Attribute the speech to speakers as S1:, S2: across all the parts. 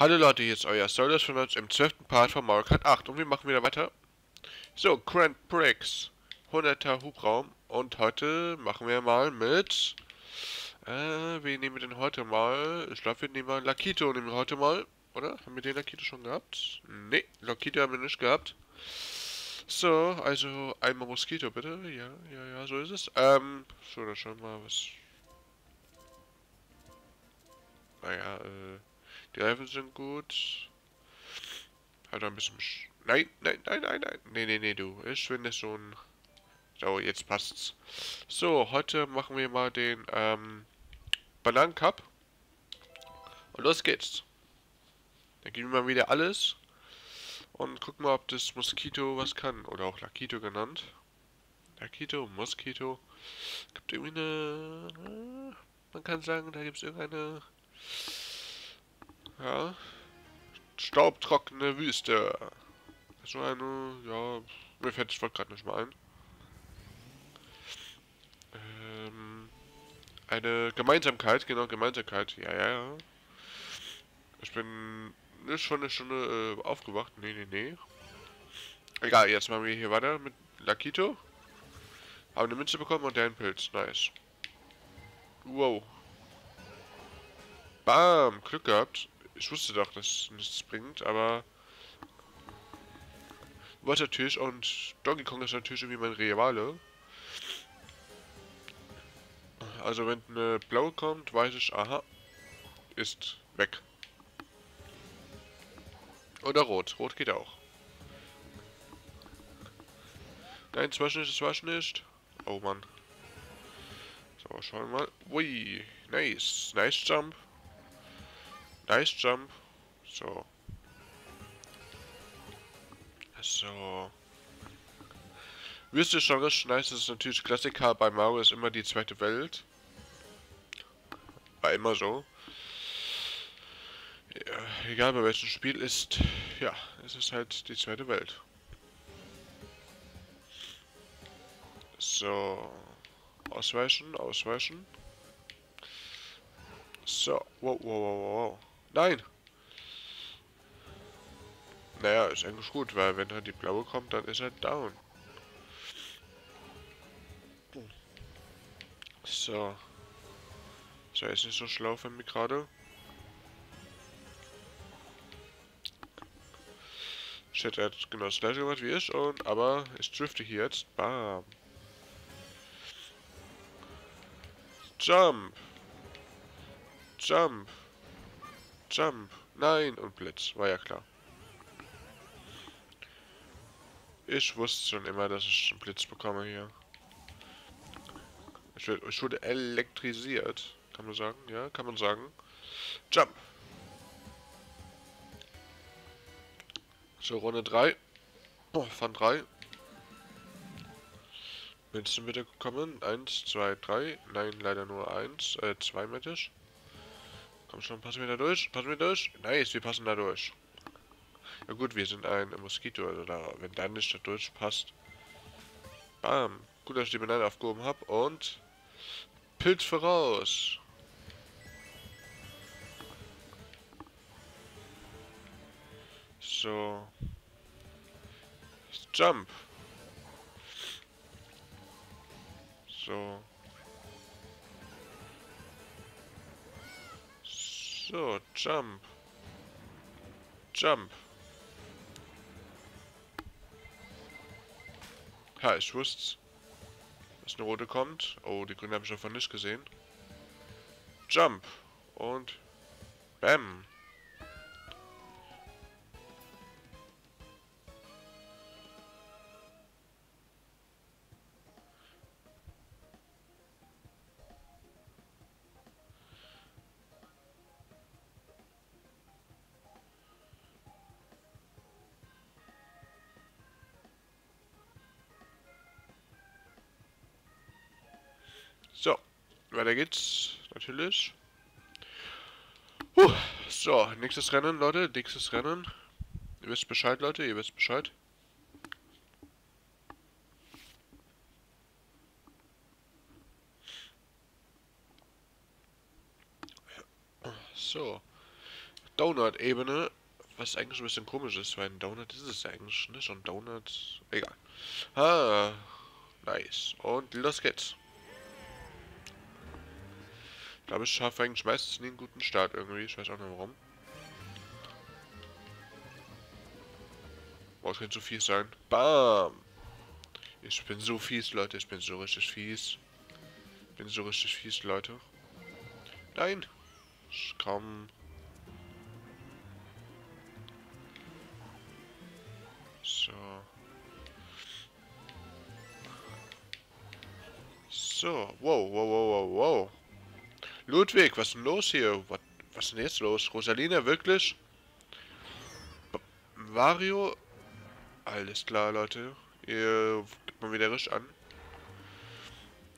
S1: Hallo Leute, hier ist euer Solus von uns im 12. Part von Mario Kart 8 und wir machen wieder weiter. So, Grand Prix, 100er Hubraum und heute machen wir mal mit... Äh, wen nehmen wir denn heute mal? Ich glaube, wir nehmen mal Lakito nehmen wir heute mal, oder? Haben wir den Lakito schon gehabt? Ne, Lakito haben wir nicht gehabt. So, also einmal Moskito bitte. Ja, ja, ja, so ist es. Ähm, so, dann schauen wir mal, was... Naja, äh... Die Reifen sind gut. Hat ein bisschen... Nein, nein, nein, nein, nein. Nee, nee, nee, du. Ich finde schon... So, jetzt passt's. So, heute machen wir mal den, ähm... Bananen Cup. Und los geht's. Dann geben wir mal wieder alles. Und gucken mal, ob das Moskito was kann. Oder auch Lakito genannt. Lakito, Moskito. Gibt irgendwie eine... Man kann sagen, da gibt es irgendeine ja. Staubtrockene Wüste. So eine, ja, mir fällt das Wort gerade nicht mal ein. Ähm, eine Gemeinsamkeit, genau, Gemeinsamkeit. Ja, ja, ja. Ich bin nicht schon eine Stunde äh, aufgewacht. Nee, nee, nee. Egal, jetzt machen wir hier weiter mit Lakito. Haben eine Münze bekommen und der Pilz. Nice. Wow. Bam, Glück gehabt. Ich wusste doch, dass nichts bringt, aber... Was natürlich, und Donkey Kong ist natürlich irgendwie mein Rivale. Also wenn eine blaue kommt, weiß ich, aha, ist weg. Oder rot. Rot geht auch. Nein, das war nicht, das war nicht. Oh Mann. So, schauen wir mal. Ui, nice. Nice Jump. Nice Jump. So. So. Schon richtig nice, das ist natürlich Klassiker bei Mario ist immer die zweite Welt. War immer so. Ja, egal bei welchem Spiel ist, ja, es ist halt die zweite Welt. So. Ausweichen, ausweichen. So. Wow, wow, wow, wow. Nein! Naja, ist eigentlich gut, weil wenn dann die blaue kommt, dann ist er down. So. So, ist nicht so schlau für mich gerade. Shit, er hat genau das gleiche gemacht wie ich und aber ich drifte hier jetzt. Bam. Jump. Jump. Jump. Nein, und Blitz. War ja klar. Ich wusste schon immer, dass ich einen Blitz bekomme hier. Ich, ich wurde elektrisiert. Kann man sagen? Ja, kann man sagen. Jump. So, Runde 3. Oh, von 3. Münzen bitte gekommen. 1, 2, 3. Nein, leider nur 1. Äh, 2 mit ich. Komm schon, passen wir da durch? Passen wir durch? Nice, wir passen da durch. Ja gut, wir sind ein Moskito, also wenn dann nicht da durchpasst. Bam. Gut, dass ich die Banane aufgehoben habe. Und Pilz voraus. So. Jump. So. So, jump. Jump. Ha, ich wusste, dass eine rote kommt. Oh, die grüne habe ich davon nicht gesehen. Jump. Und Bam. Weiter geht's. Natürlich. Puh. So, nächstes Rennen, Leute. Nächstes Rennen. Ihr wisst Bescheid, Leute. Ihr wisst Bescheid. So. Donut-Ebene. Was eigentlich ein bisschen komisch ist, weil ein Donut ist es eigentlich, ne? Schon Donut. Egal. Ah, nice. Und los geht's. Ich glaube, ich schaffe eigentlich meistens nie einen guten Start irgendwie. Ich weiß auch nicht warum. Boah, könnte so fies sein. Bam! Ich bin so fies, Leute. Ich bin so richtig fies. Ich bin so richtig fies, Leute. Nein! Komm. So. So. Wow, wow, wow, wow, wow. Ludwig, was ist denn los hier? Was, was ist denn jetzt los? Rosalina, wirklich? B Mario? Alles klar, Leute. Ihr gibt mal wieder richtig an.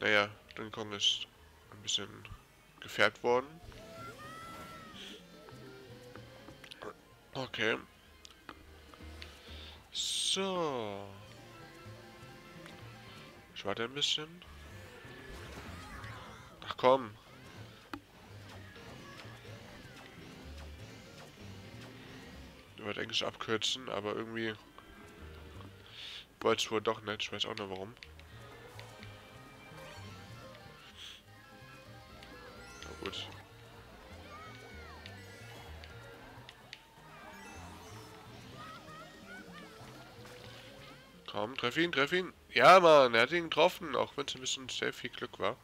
S1: Naja, Donkey Kong ist ein bisschen gefährdet worden. Okay. So. Ich warte ein bisschen. Ach komm. Ich wollte eigentlich abkürzen, aber irgendwie wollte es wohl doch nicht. Ich weiß auch nicht warum. Na gut. Komm, treff ihn, treff ihn. Ja, Mann, er hat ihn getroffen, auch wenn es ein bisschen sehr viel Glück war.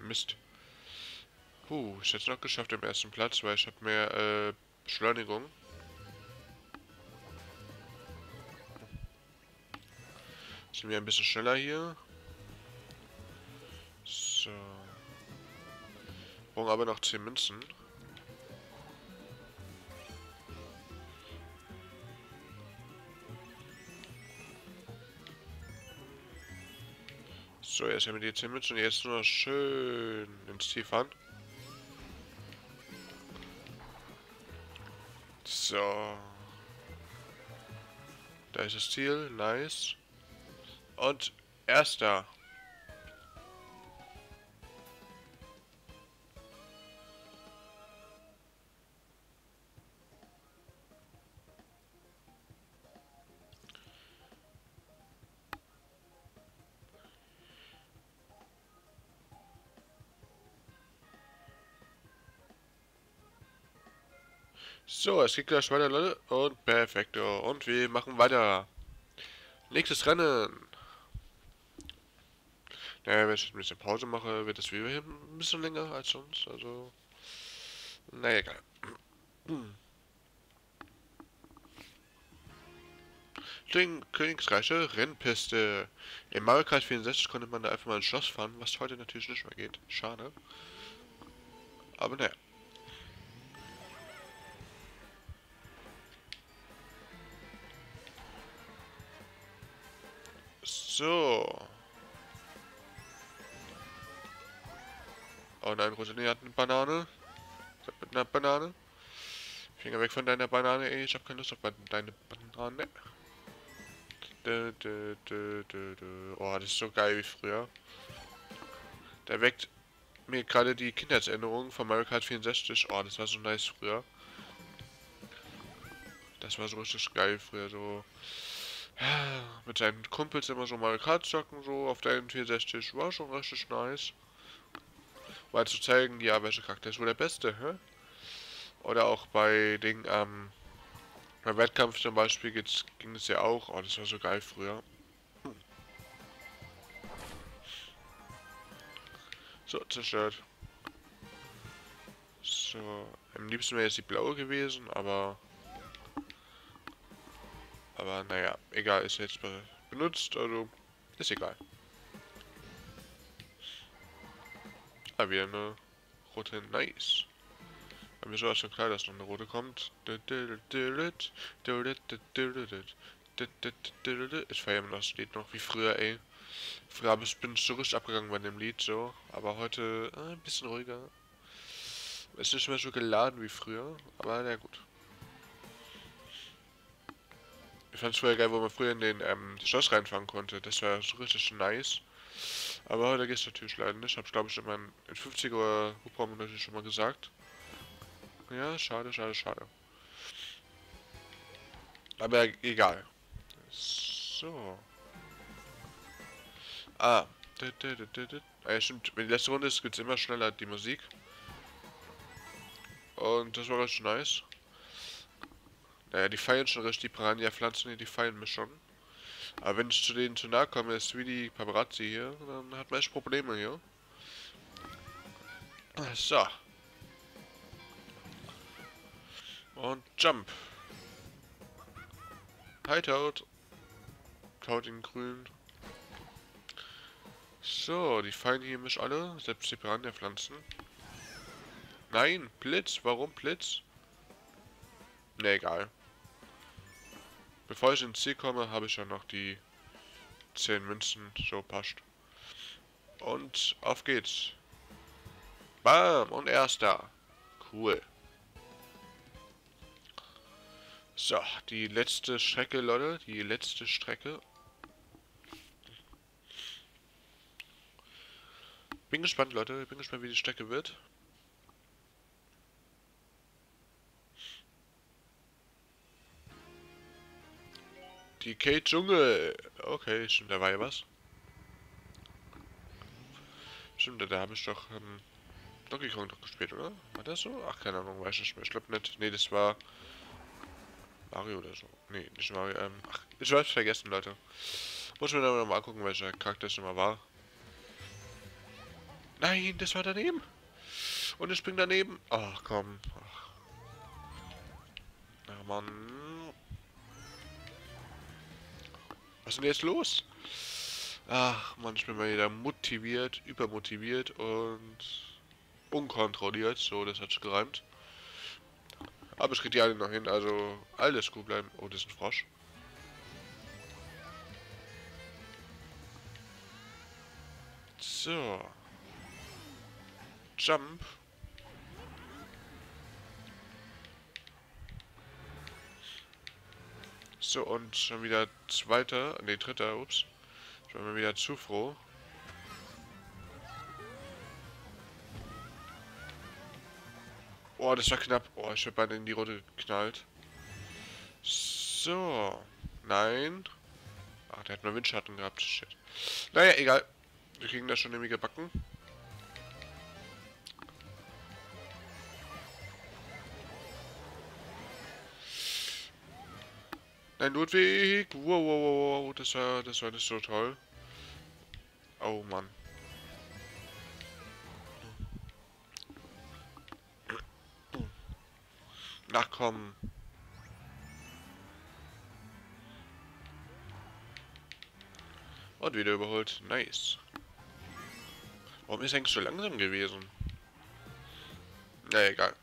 S1: Mist. Puh, ich hätte es noch geschafft im ersten Platz, weil ich habe mehr äh, Beschleunigung. Sind wir ein bisschen schneller hier. So. Brauchen aber noch 10 Münzen. So, jetzt haben wir die 10 Münzen und jetzt nur schön ins Ziel fahren. So. Da ist das Ziel, nice. Und erster. So, es geht gleich weiter, Leute. Und perfekto. Und wir machen weiter. Nächstes Rennen. Naja, wenn ich ein bisschen Pause mache, wird das Video hier ein bisschen länger als sonst. Also, naja, egal. Den Königsreiche Rennpiste. In Mario Kart 64 konnte man da einfach mal ein Schloss fahren, was heute natürlich nicht mehr geht. Schade. Aber naja. So. Oh nein, Rosalie hat eine Banane. Mit einer Banane. Finger weg von deiner Banane, ey. Ich hab keine Lust auf deine Banane. Dö, dö, dö, oh, das ist so geil wie früher. Der weckt mir gerade die Kindheitserinnerungen von Mario Kart 64. Oh, das war so nice früher. Das war so richtig geil früher, so mit seinen Kumpels immer so Mario Kart zocken, so auf der N64. War schon richtig nice. Mal zu zeigen, ja, welcher Charakter ist wohl der beste, hä? Oder auch bei Ding, ähm, beim Wettkampf zum Beispiel ging es ja auch. Oh, das war so geil früher. So, zerstört. So, am liebsten wäre jetzt die blaue gewesen, aber... Aber naja, egal, ist jetzt benutzt, also ist egal. Ah, wieder eine rote Nice. War mir sowas schon klar, dass noch eine rote kommt. Ich feiere immer das Lied noch wie früher, ey. Früher bin ich so richtig abgegangen bei dem Lied, so. Aber heute äh, ein bisschen ruhiger. Ist nicht mehr so geladen wie früher, aber na gut. Ich fand es früher geil, wo man früher in den ähm, Schloss reinfahren konnte. Das war so richtig nice. Aber heute geht es natürlich leider nicht. Hab glaube ich in meinem 50er Hubraum natürlich schon mal gesagt. Ja, schade, schade, schade. Aber egal. So. Ah. Ah ja, stimmt. Wenn die letzte Runde ist, geht es immer schneller die Musik. Und das war ganz nice. Naja, die feiern schon richtig, die Piranha-Pflanzen, die feiern mich schon. Aber wenn ich zu denen zu nahe komme, ist wie die Paparazzi hier, dann hat man echt Probleme hier. So. Und Jump. Hi Toad. Toad in grün. So, die fallen hier mich alle, selbst die Piranha-Pflanzen. Nein, Blitz, warum Blitz? Ne, egal. Bevor ich ins Ziel komme, habe ich ja noch die 10 Münzen, so passt. Und auf geht's. Bam, und er ist da. Cool. So, die letzte Strecke, Leute. Die letzte Strecke. Bin gespannt, Leute. Bin gespannt, wie die Strecke wird. Die Kate Dschungel. Okay, stimmt, da war ja was. Stimmt, da habe ich doch ähm, Donkey Kong doch gespielt, oder? War das so? Ach, keine Ahnung, weiß ich nicht mehr. Ich glaube nicht. Nee, das war Mario oder so. Nee, nicht Mario. Ähm, ach, ich weiß vergessen, Leute. Muss mir dann mal angucken, welcher Charakter es immer war. Nein, das war daneben. Und ich bin daneben. Ach, komm. Ach. Na, Mann. Was ist denn jetzt los? Ach, man, ich bin wieder motiviert, übermotiviert und unkontrolliert. So, das hat sich gereimt. Aber es geht ja alle noch hin, also alles gut bleiben. Oh, das ist ein Frosch. So. Jump. So, und schon wieder zweiter, ne, dritter, ups. Ich war mir wieder zu froh. Oh, das war knapp. Oh, ich hab beinahe in die Rote geknallt. So. Nein. Ach, der hat nur Windschatten gehabt. Shit. Naja, egal. Wir kriegen das schon irgendwie gebacken. Nein, Ludwig! Wow, wow, wow, wow, das war, das war nicht so toll. Oh Mann. Ach komm. Und wieder überholt. Nice. Warum ist eigentlich so langsam gewesen? Na egal.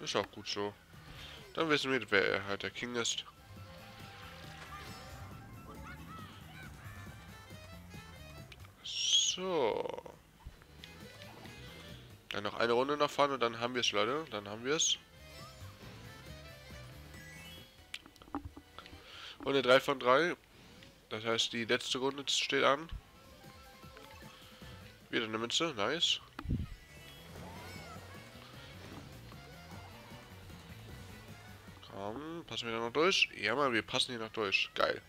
S1: Ist auch gut so. Dann wissen wir, wer halt der King ist. So. Dann noch eine Runde noch fahren und dann haben wir es, Leute. Dann haben wir es. Runde 3 von 3. Das heißt, die letzte Runde steht an. Wieder eine Münze, nice. Komm, passen wir da noch durch? Ja, mal, wir passen hier noch durch. Geil.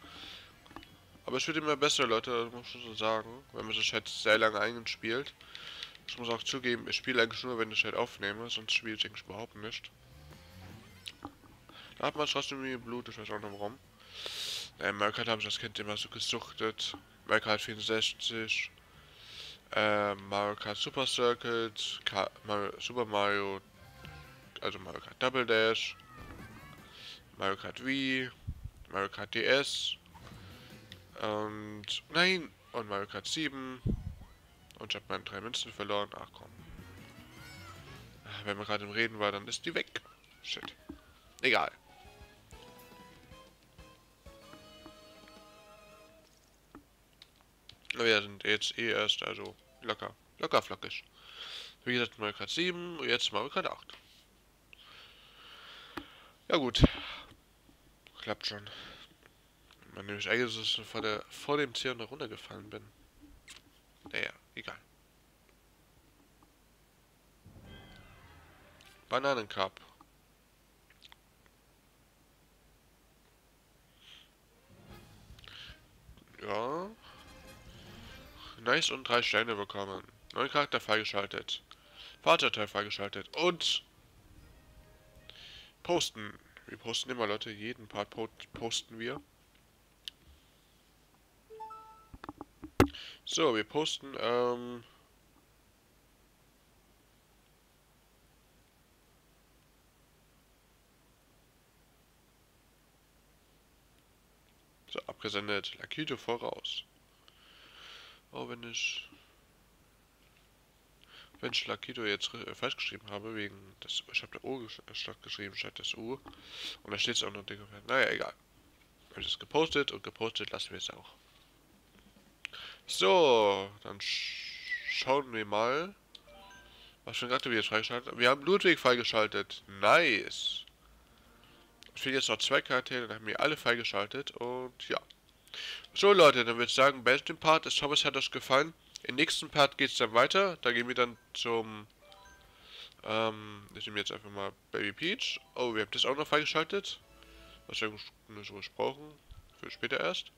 S1: Aber es wird immer besser, Leute, das muss ich so sagen. Wenn man sich halt sehr lange eingespielt. Ich muss auch zugeben, ich spiele eigentlich nur, wenn ich halt aufnehme, sonst spiele ich eigentlich überhaupt nicht. Da hat man trotzdem irgendwie Blut, ich weiß auch nicht warum. Äh, Kart habe ich das Kind immer so gesuchtet. Kart 64. Äh, Mario Kart Super Circuit. Ka Mario, Super Mario. Also Mario Kart Double Dash. Mario Kart Wii. Mario Kart DS. Und. Nein! Und Mario Kart 7. Und ich habe meine drei Münzen verloren. Ach komm. Wenn man gerade im Reden war, dann ist die weg. Shit. Egal. Wir sind jetzt eh erst, also locker, locker flockig. Wie gesagt, Mario Kart 7 und jetzt Mario Kart 8. Ja gut. Klappt schon. Man nämlich eigentlich dass vor, der, vor dem Tier noch runtergefallen bin. Naja, egal. Bananencup. Ja. Nice und drei Sterne bekommen. Neuen Charakter freigeschaltet. Fahrzeugteil freigeschaltet. Und posten. Wir posten immer, Leute. Jeden Part posten wir. So, wir posten, ähm... So, abgesendet. Lakito voraus. Oh, wenn ich... Wenn ich Lakito jetzt äh, falsch geschrieben habe, wegen des... Ich habe da O statt geschrieben statt des U. Und da steht es auch noch Dinge. Naja, egal. Ich habe es gepostet und gepostet lassen wir es auch. So, dann sch schauen wir mal. Was für ein Charakter wir jetzt freigeschaltet Wir haben Ludwig freigeschaltet. Nice. Es fehlen jetzt noch zwei Charaktere, dann haben wir alle freigeschaltet und ja. So Leute, dann würde ich sagen, beendet den Part. Hoffe, es hat euch gefallen. Im nächsten Part geht es dann weiter. Da gehen wir dann zum... Ähm, ich nehme jetzt einfach mal Baby Peach. Oh, wir haben das auch noch freigeschaltet. Was wir nicht so gesprochen. Für später erst.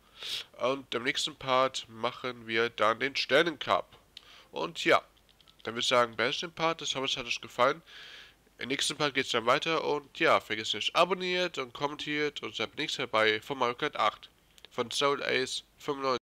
S1: Und im nächsten Part machen wir dann den Sternencup. Und ja, dann würde ich sagen, beendet den Part. Ich hoffe, es hat euch gefallen. Im nächsten Part geht es dann weiter und ja, vergesst nicht, abonniert und kommentiert und seid nächstes Mal bei von Mario Kart 8 von Soul Ace 95.